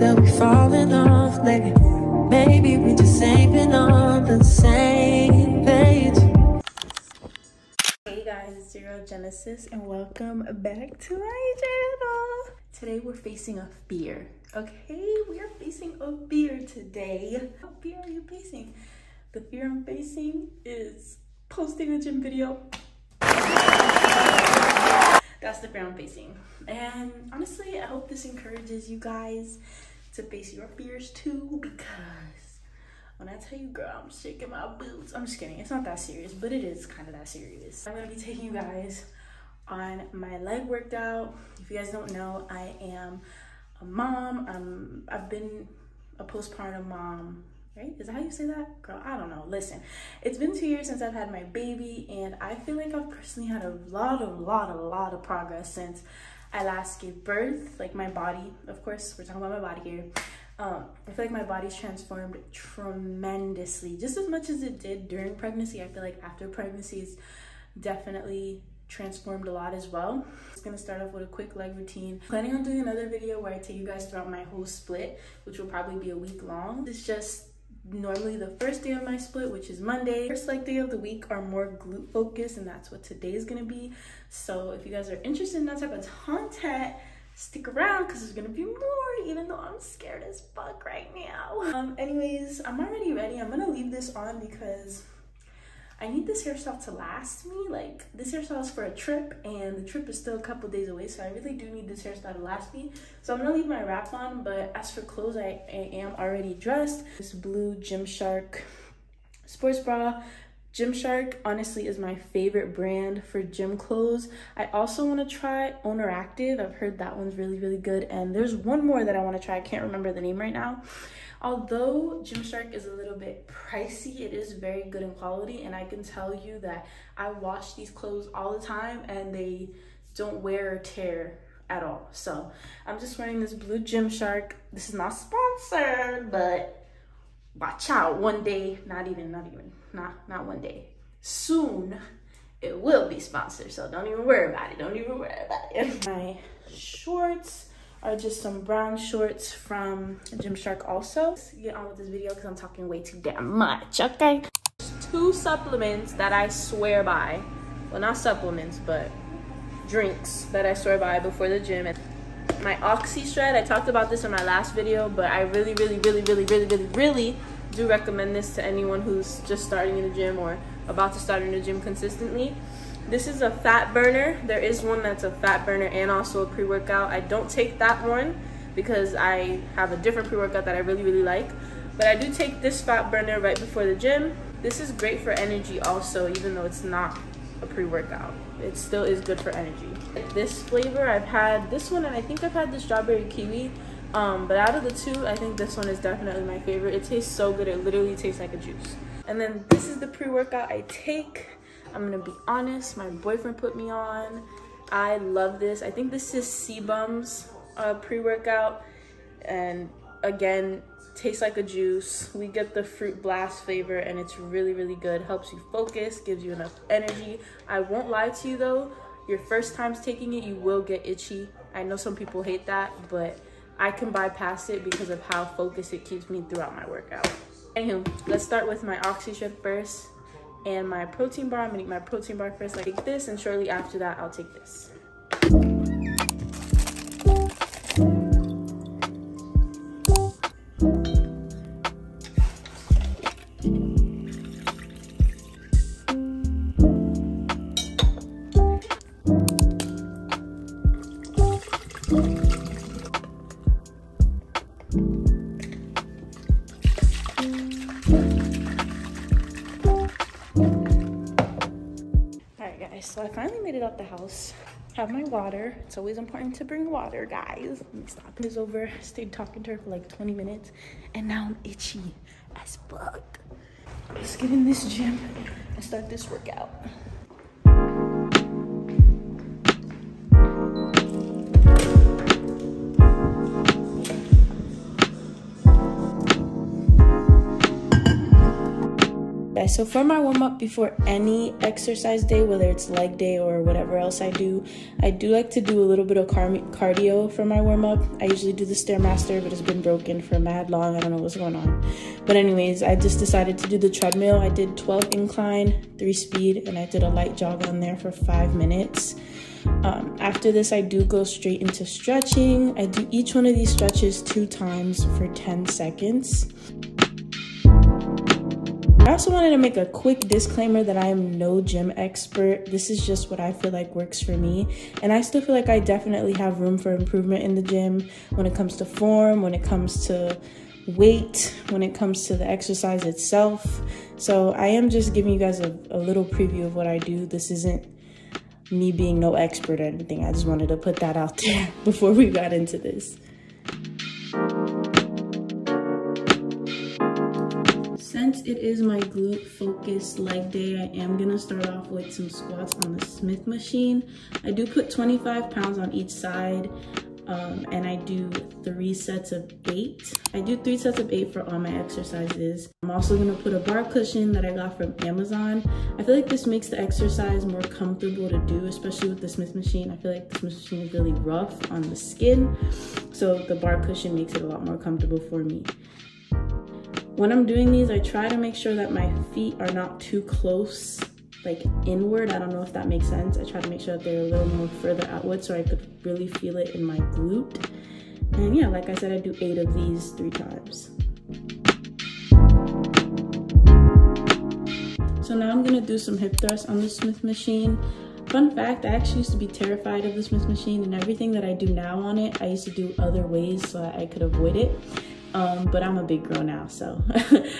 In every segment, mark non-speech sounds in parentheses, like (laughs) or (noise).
that we falling off lately. Maybe we just ain't been on the same page. Hey guys, it's Zero Geneses and welcome back to my channel. Today we're facing a fear. Okay, we are facing a fear today. What fear are you facing? The fear I'm facing is posting a gym video. That's the fear I'm facing. And honestly, I hope this encourages you guys to face your fears too because when I tell you, girl, I'm shaking my boots. I'm just kidding. It's not that serious, but it is kind of that serious. I'm gonna be taking you guys on my leg workout. If you guys don't know, I am a mom. Um, I've been a postpartum mom. Right? Is that how you say that? Girl, I don't know. Listen, it's been two years since I've had my baby, and I feel like I've personally had a lot, a lot, a lot of progress since I last gave birth. Like my body, of course, we're talking about my body here. Um, I feel like my body's transformed tremendously, just as much as it did during pregnancy. I feel like after pregnancy is definitely transformed a lot as well. It's gonna start off with a quick leg routine. Planning on doing another video where I take you guys throughout my whole split, which will probably be a week long. It's just normally the first day of my split, which is Monday. First leg day of the week are more glute focused, and that's what today is gonna be. So if you guys are interested in that type of content, stick around because there's gonna be more, even though I'm scared as fuck right now. Um, anyways, I'm already ready. I'm gonna leave this on because I need this hairstyle to last me. Like this hairstyle is for a trip and the trip is still a couple days away. So I really do need this hairstyle to last me. So I'm gonna leave my wrap on, but as for clothes, I, I am already dressed. This blue Gymshark sports bra. Gymshark honestly is my favorite brand for gym clothes. I also want to try Oner Active. I've heard that one's really, really good. And there's one more that I want to try. I can't remember the name right now. Although Gymshark is a little bit pricey, it is very good in quality. And I can tell you that I wash these clothes all the time and they don't wear or tear at all. So I'm just wearing this blue Gymshark. This is not sponsored, but watch out one day, not even, not even, not, not one day. Soon it will be sponsored. So don't even worry about it. Don't even worry about it. (laughs) My shorts are just some brown shorts from Gymshark also. Let's get on with this video because I'm talking way too damn much, okay? Two supplements that I swear by. Well, not supplements, but drinks that I swear by before the gym. My Oxy Shred, I talked about this in my last video, but I really, really, really, really, really, really, really do recommend this to anyone who's just starting in the gym or about to start in the gym consistently. This is a fat burner. There is one that's a fat burner and also a pre-workout. I don't take that one because I have a different pre-workout that I really, really like. But I do take this fat burner right before the gym. This is great for energy also, even though it's not a pre-workout. It still is good for energy. This flavor, I've had this one and I think I've had the strawberry kiwi. Um, but out of the two, I think this one is definitely my favorite. It tastes so good. It literally tastes like a juice. And then this is the pre-workout I take. I'm gonna be honest, my boyfriend put me on. I love this. I think this is Sebum's uh, pre-workout. And again, tastes like a juice. We get the fruit blast flavor and it's really, really good. Helps you focus, gives you enough energy. I won't lie to you though, your first times taking it, you will get itchy. I know some people hate that, but I can bypass it because of how focused it keeps me throughout my workout. Anywho, let's start with my Oxy first and my protein bar. I'm gonna eat my protein bar first. I take this, and shortly after that, I'll take this. So I finally made it out the house. Have my water. It's always important to bring water, guys. Let me stop this over. (laughs) Stayed talking to her for like 20 minutes, and now I'm itchy as fuck. Let's get in this gym and start this workout. So for my warm up before any exercise day, whether it's leg day or whatever else I do, I do like to do a little bit of car- cardio for my warm up. I usually do the Stairmaster, but it's been broken for mad long. I don't know what's going on. But, anyways, I just decided to do the treadmill. I did 12 incline, 3 speed, and I did a light jog on there for 5 minutes. Um, after this, I do go straight into stretching. I do each one of these stretches two times for 10 seconds. I also wanted to make a quick disclaimer that I am no gym expert. This is just what I feel like works for me. And I still feel like I definitely have room for improvement in the gym when it comes to form, when it comes to weight, when it comes to the exercise itself. So I am just giving you guys a, a little preview of what I do. This isn't me being no expert or anything. I just wanted to put that out (laughs) there before we got into this. Since it is my glute focused leg day, I am gonna start off with some squats on the Smith machine. I do put 25 pounds on each side um, and I do three sets of eight. I do three sets of eight for all my exercises. I'm also gonna put a bar cushion that I got from Amazon. I feel like this makes the exercise more comfortable to do, especially with the Smith machine. I feel like the Smith machine is really rough on the skin, so the bar cushion makes it a lot more comfortable for me. When I'm doing these, I try to make sure that my feet are not too close like inward. I don't know if that makes sense. I try to make sure that they're a little more further outward so I could really feel it in my glute. And yeah, like I said, I do eight of these three times. So now I'm gonna do some hip thrusts on the Smith machine. Fun fact, I actually used to be terrified of the Smith machine and everything that I do now on it, I used to do other ways so I could avoid it um, but I'm a big girl now, so (laughs)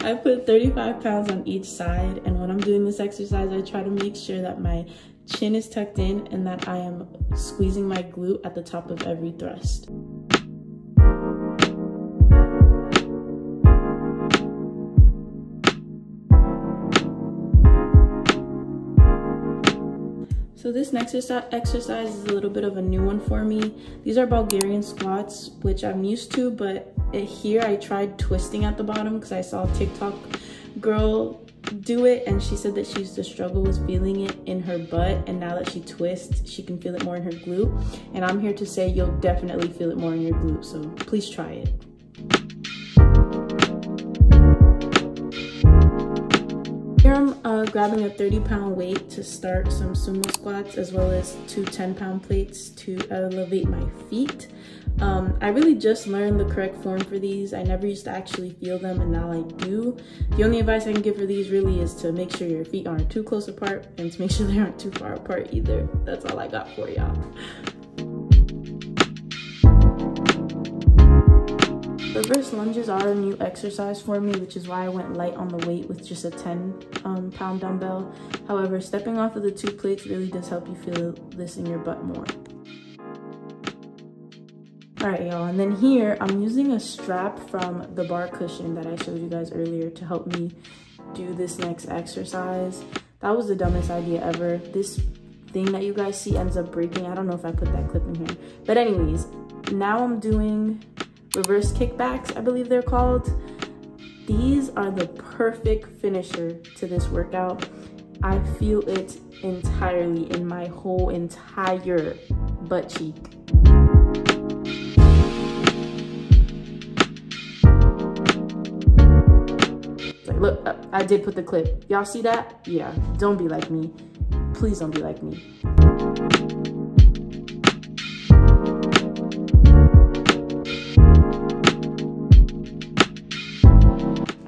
I put 35 pounds on each side. And when I'm doing this exercise, I try to make sure that my chin is tucked in and that I am squeezing my glute at the top of every thrust. So this next exercise is a little bit of a new one for me. These are Bulgarian squats, which I'm used to, but here I tried twisting at the bottom because I saw a TikTok girl do it and she said that she used to struggle with feeling it in her butt and now that she twists she can feel it more in her glute and i'm here to say you'll definitely feel it more in your glute so please try it Here I'm uh, grabbing a 30 pound weight to start some sumo squats as well as two 10 pound plates to elevate my feet. Um, I really just learned the correct form for these. I never used to actually feel them and now I do. The only advice I can give for these really is to make sure your feet aren't too close apart and to make sure (laughs) they aren't too far apart either. That's all I got for y'all. Reverse lunges are a new exercise for me, which is why I went light on the weight with just a 10 um, pound dumbbell. However, stepping off of the two plates really does help you feel this in your butt more. All right, y'all, and then here I'm using a strap from the bar cushion that I showed you guys earlier to help me do this next exercise. That was the dumbest idea ever. This thing that you guys see ends up breaking. I don't know if I put that clip in here. But anyways, now I'm doing reverse kickbacks, I believe they're called. These are the perfect finisher to this workout. I feel it entirely in my whole entire butt cheek. Look, I did put the clip. Y'all see that? Yeah, don't be like me. Please don't be like me.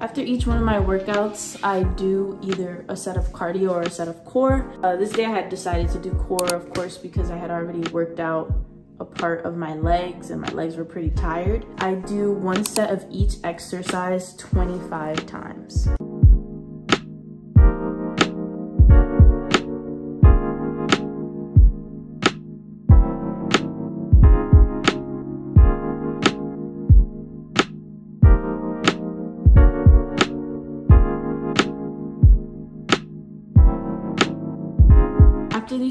After each one of my workouts, I do either a set of cardio or a set of core. Uh, this day I had decided to do core, of course, because I had already worked out a part of my legs and my legs were pretty tired. I do one set of each exercise 25 times.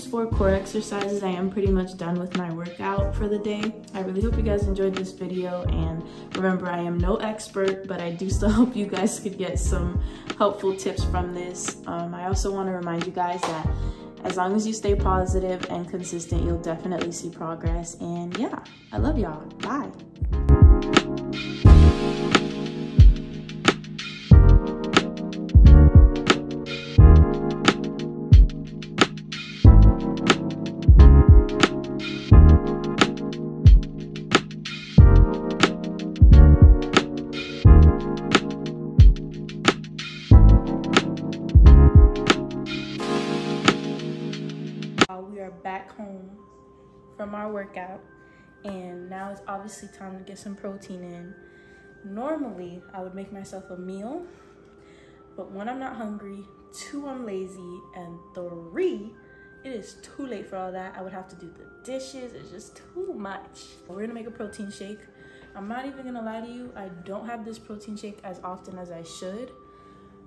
These four core exercises, I am pretty much done with my workout for the day. I really hope you guys enjoyed this video and remember I am no expert, but I do still (laughs) hope you guys could get some helpful tips from this. Um, I also want to remind you guys that as long as you stay positive and consistent, you'll definitely see progress. And yeah, I love y'all. Bye. From our workout and now it's obviously time to get some protein in. Normally, I would make myself a meal, but one, I'm not hungry, two, I'm lazy, and three, it is too late for all that. I would have to do the dishes, it's just too much. We're gonna make a protein shake. I'm not even gonna lie to you, I don't have this protein shake as often as I should,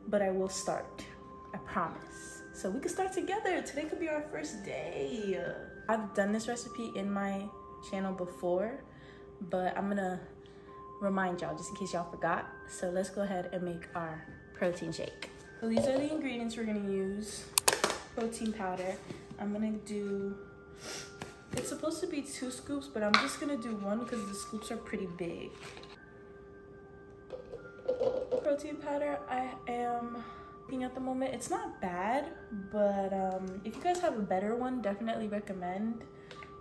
but I will start, I promise. So we can start together. Today could be our first day. I've done this recipe in my channel before, but I'm gonna remind y'all just in case y'all forgot. So let's go ahead and make our protein shake. So these are the ingredients we're gonna use. Protein powder. I'm gonna do, it's supposed to be two scoops, but I'm just gonna do one because the scoops are pretty big. Protein powder, I am at the moment. It's not bad, but um, if you guys have a better one, definitely recommend.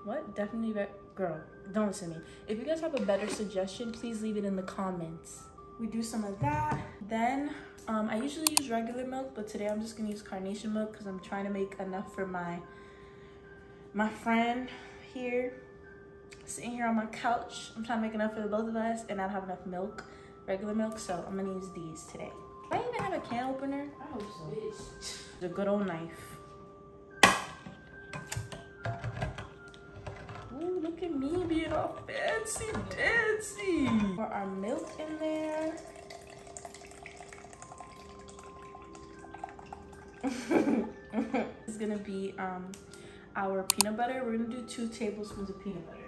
What? Definitely, re girl, don't listen to me. If you guys have a better suggestion, please leave it in the comments. We do some of that. Then um, I usually use regular milk, but today I'm just gonna use carnation milk because I'm trying to make enough for my my friend here sitting here on my couch. I'm trying to make enough for the both of us and I don't have enough milk, regular milk. So I'm gonna use these today. Do I even have a can opener? I hope so. The good old knife. Ooh, look at me being all fancy dancy. Pour our milk in there. (laughs) it's gonna be um, our peanut butter. We're gonna do two tablespoons of peanut butter.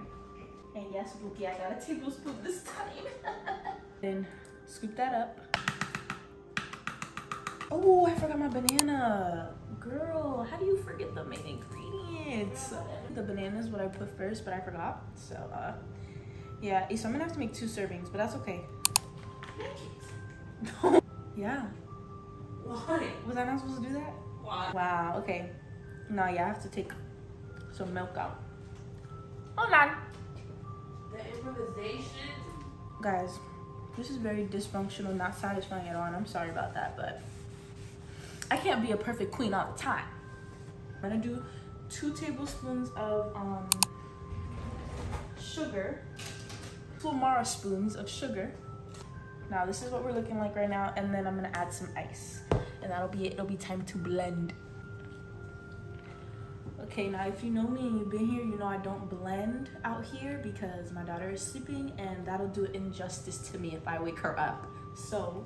And yes, Bookie, I got a tablespoon this time. (laughs) then scoop that up. Oh, I forgot my banana. Girl, how do you forget the main ingredients? The banana is what I put first, but I forgot. So, uh, yeah, so I'm gonna have to make two servings, but that's okay. (laughs) yeah. Why? Was I not supposed to do that? Why? Wow, okay. No, yeah, I have to take some milk out. Hold on. The improvisation. Guys, this is very dysfunctional, not satisfying at all, and I'm sorry about that, but I can't be a perfect queen all the time. I'm gonna do two tablespoons of um, sugar, two Amara spoons of sugar. Now this is what we're looking like right now, and then I'm gonna add some ice. And that'll be it, it'll be time to blend. Okay, now if you know me and you've been here, you know I don't blend out here because my daughter is sleeping and that'll do injustice to me if I wake her up. So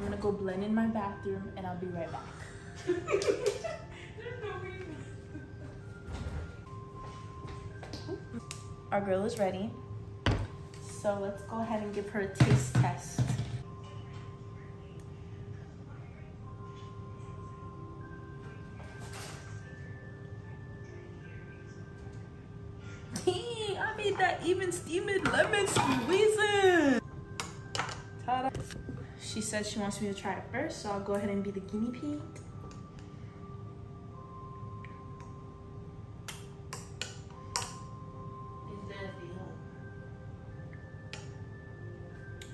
I'm gonna go blend in my bathroom and I'll be right back. (laughs) Our girl is ready. So let's go ahead and give her a taste test. (laughs) I made that even steaming lemon squeezing. She said she wants me to try it first, so I'll go ahead and be the guinea pig.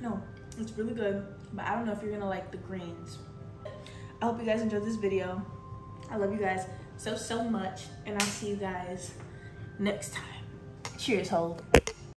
No, it's really good, but I don't know if you're gonna like the greens. I hope you guys enjoyed this video. I love you guys so, so much, and I'll see you guys next time. Cheers, hold.